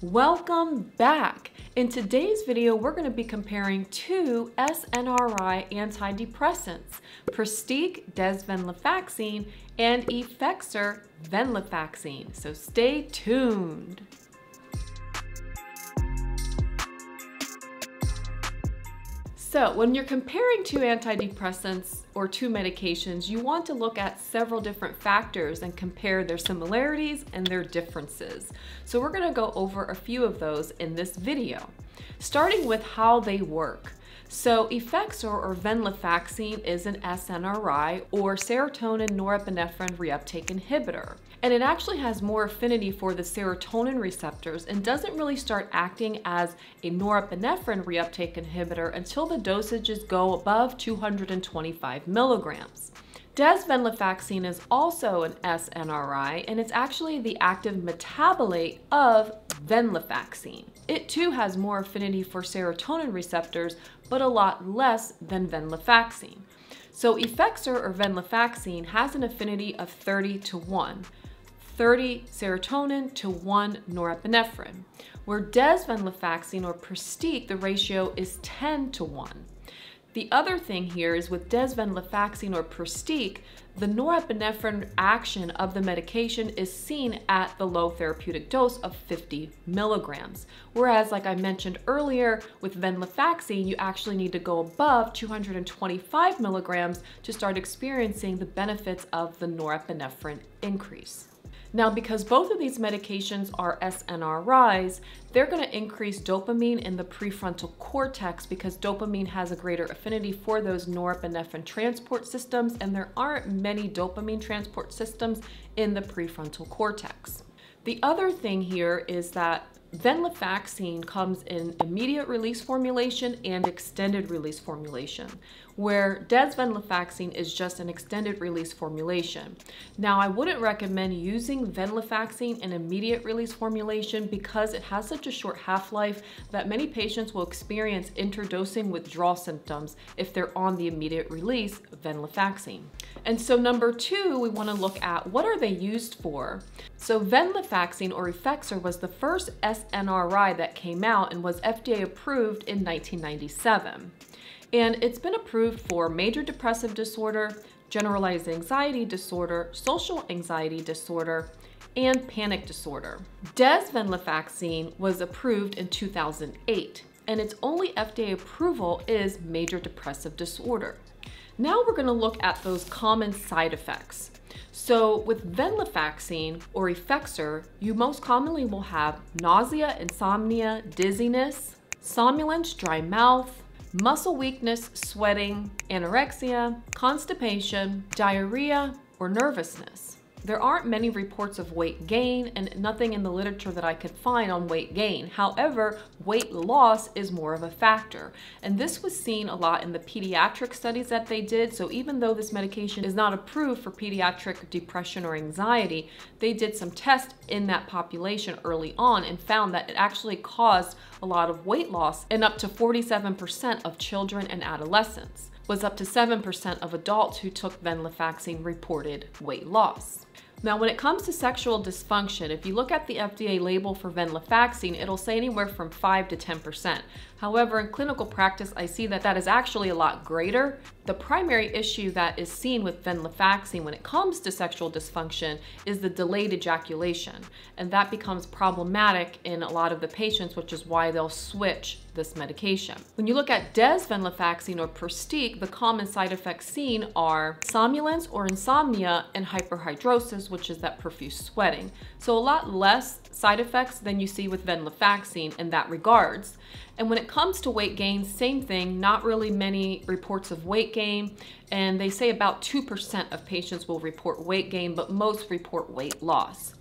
Welcome back! In today's video, we're going to be comparing two SNRI antidepressants, Pristiq desvenlafaxine and Effexor venlafaxine. So stay tuned. So when you're comparing two antidepressants or two medications, you want to look at several different factors and compare their similarities and their differences. So we're gonna go over a few of those in this video. Starting with how they work. So Effexor or venlafaxine is an SNRI or serotonin norepinephrine reuptake inhibitor. And it actually has more affinity for the serotonin receptors and doesn't really start acting as a norepinephrine reuptake inhibitor until the dosages go above 225 milligrams. Desvenlafaxine is also an SNRI, and it's actually the active metabolite of venlafaxine. It too has more affinity for serotonin receptors, but a lot less than venlafaxine. So Effexor or venlafaxine has an affinity of 30 to 1. 30 serotonin to 1 norepinephrine, where desvenlafaxine or Pristiq, the ratio is 10 to 1. The other thing here is with desvenlafaxine or Pristiq, the norepinephrine action of the medication is seen at the low therapeutic dose of 50 milligrams. Whereas, like I mentioned earlier, with venlafaxine, you actually need to go above 225 milligrams to start experiencing the benefits of the norepinephrine increase. Now, because both of these medications are SNRIs, they're going to increase dopamine in the prefrontal cortex because dopamine has a greater affinity for those norepinephrine transport systems, and there aren't many dopamine transport systems in the prefrontal cortex. The other thing here is that Venlafaxine comes in immediate release formulation and extended release formulation, where desvenlafaxine is just an extended release formulation. Now, I wouldn't recommend using venlafaxine in immediate release formulation because it has such a short half-life that many patients will experience interdosing withdrawal symptoms if they're on the immediate release venlafaxine. And so number two, we wanna look at what are they used for? So venlafaxine or Effexor was the first SNRI that came out and was FDA approved in 1997. And it's been approved for major depressive disorder, generalized anxiety disorder, social anxiety disorder, and panic disorder. Desvenlafaxine was approved in 2008, and its only FDA approval is major depressive disorder. Now we're gonna look at those common side effects. So with venlafaxine or Effexor, you most commonly will have nausea, insomnia, dizziness, somnolence, dry mouth, muscle weakness, sweating, anorexia, constipation, diarrhea, or nervousness. There aren't many reports of weight gain and nothing in the literature that I could find on weight gain. However, weight loss is more of a factor. And this was seen a lot in the pediatric studies that they did. So even though this medication is not approved for pediatric depression or anxiety, they did some tests in that population early on and found that it actually caused a lot of weight loss in up to 47% of children and adolescents was up to 7% of adults who took venlafaxine reported weight loss. Now, when it comes to sexual dysfunction, if you look at the FDA label for venlafaxine, it'll say anywhere from 5 to 10%. However, in clinical practice, I see that that is actually a lot greater. The primary issue that is seen with venlafaxine when it comes to sexual dysfunction is the delayed ejaculation, and that becomes problematic in a lot of the patients, which is why they'll switch this medication. When you look at desvenlafaxine or Pristiq, the common side effects seen are somnolence or insomnia and hyperhidrosis, which is that profuse sweating. So a lot less side effects than you see with venlafaxine in that regards. And when it comes to weight gain, same thing, not really many reports of weight gain. And they say about 2% of patients will report weight gain, but most report weight loss.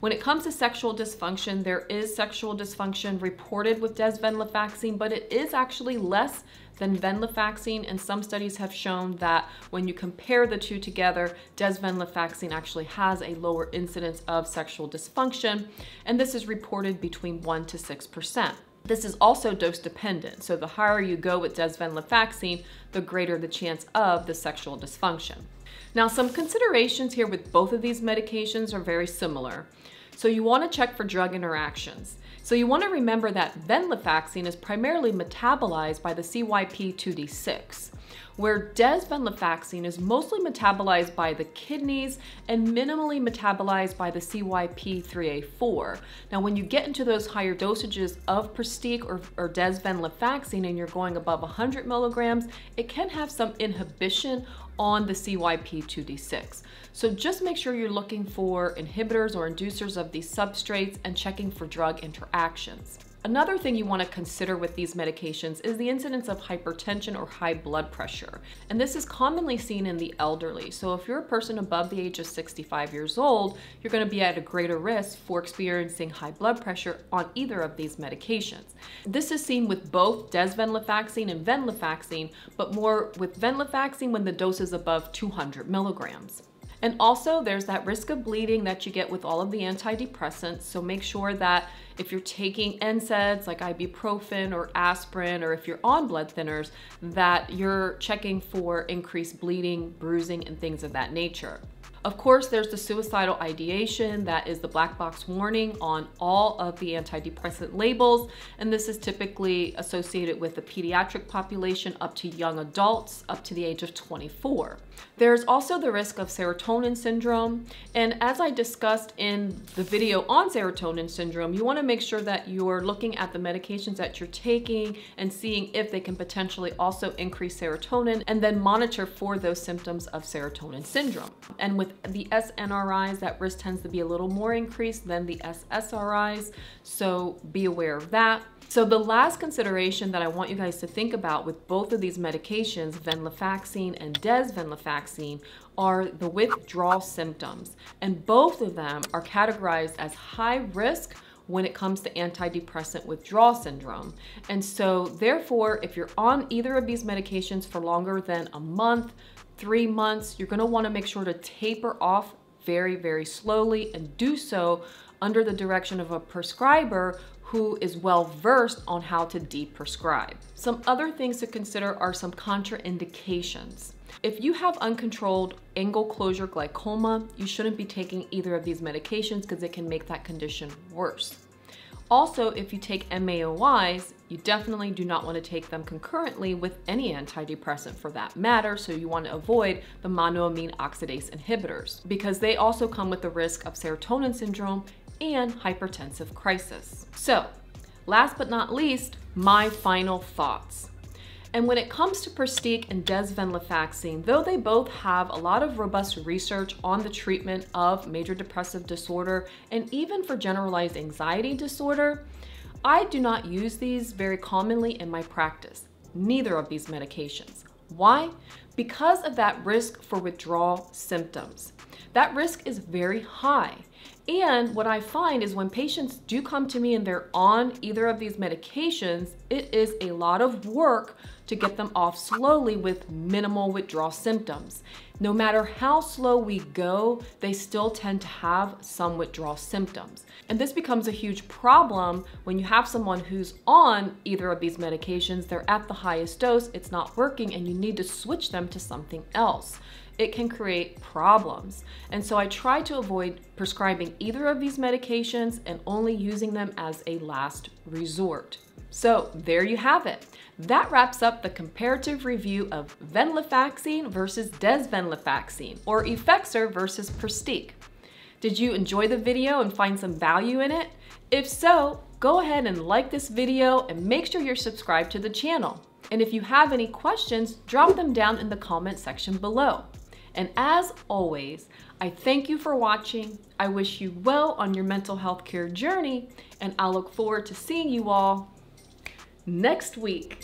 When it comes to sexual dysfunction, there is sexual dysfunction reported with desvenlafaxine, but it is actually less than venlafaxine, and some studies have shown that when you compare the two together, desvenlafaxine actually has a lower incidence of sexual dysfunction, and this is reported between 1 to 6%. This is also dose dependent, so the higher you go with desvenlafaxine, the greater the chance of the sexual dysfunction. Now, some considerations here with both of these medications are very similar. So you want to check for drug interactions. So you want to remember that venlafaxine is primarily metabolized by the CYP2D6 where desvenlafaxine is mostly metabolized by the kidneys and minimally metabolized by the CYP3A4. Now, when you get into those higher dosages of Pristiq or, or desvenlafaxine and you're going above 100 milligrams, it can have some inhibition on the CYP2D6. So just make sure you're looking for inhibitors or inducers of these substrates and checking for drug interactions. Another thing you want to consider with these medications is the incidence of hypertension or high blood pressure. And this is commonly seen in the elderly. So if you're a person above the age of 65 years old, you're going to be at a greater risk for experiencing high blood pressure on either of these medications. This is seen with both desvenlafaxine and venlafaxine, but more with venlafaxine when the dose is above 200 milligrams. And also there's that risk of bleeding that you get with all of the antidepressants. So make sure that if you're taking NSAIDs like ibuprofen or aspirin, or if you're on blood thinners, that you're checking for increased bleeding, bruising, and things of that nature. Of course, there's the suicidal ideation that is the black box warning on all of the antidepressant labels, and this is typically associated with the pediatric population up to young adults up to the age of 24. There's also the risk of serotonin syndrome, and as I discussed in the video on serotonin syndrome, you want to make sure that you're looking at the medications that you're taking and seeing if they can potentially also increase serotonin, and then monitor for those symptoms of serotonin syndrome. And with the SNRIs, that risk tends to be a little more increased than the SSRIs, so be aware of that. So the last consideration that I want you guys to think about with both of these medications, venlafaxine and desvenlafaxine, are the withdrawal symptoms. And both of them are categorized as high risk when it comes to antidepressant withdrawal syndrome. And so therefore, if you're on either of these medications for longer than a month, three months, you're gonna wanna make sure to taper off very, very slowly and do so under the direction of a prescriber who is well versed on how to deprescribe. Some other things to consider are some contraindications. If you have uncontrolled angle closure glaucoma, you shouldn't be taking either of these medications because it can make that condition worse. Also, if you take MAOIs, you definitely do not want to take them concurrently with any antidepressant for that matter, so you want to avoid the monoamine oxidase inhibitors because they also come with the risk of serotonin syndrome and hypertensive crisis. So, last but not least, my final thoughts. And when it comes to Pristiq and desvenlafaxine, though they both have a lot of robust research on the treatment of major depressive disorder and even for generalized anxiety disorder, I do not use these very commonly in my practice, neither of these medications. Why? Because of that risk for withdrawal symptoms. That risk is very high. And what I find is when patients do come to me and they're on either of these medications, it is a lot of work to get them off slowly with minimal withdrawal symptoms. No matter how slow we go, they still tend to have some withdrawal symptoms. And this becomes a huge problem when you have someone who's on either of these medications, they're at the highest dose, it's not working, and you need to switch them to something else it can create problems. And so I try to avoid prescribing either of these medications and only using them as a last resort. So there you have it. That wraps up the comparative review of venlafaxine versus desvenlafaxine, or Effexor versus Pristiq. Did you enjoy the video and find some value in it? If so, go ahead and like this video and make sure you're subscribed to the channel. And if you have any questions, drop them down in the comment section below. And as always, I thank you for watching. I wish you well on your mental health care journey, and I look forward to seeing you all next week.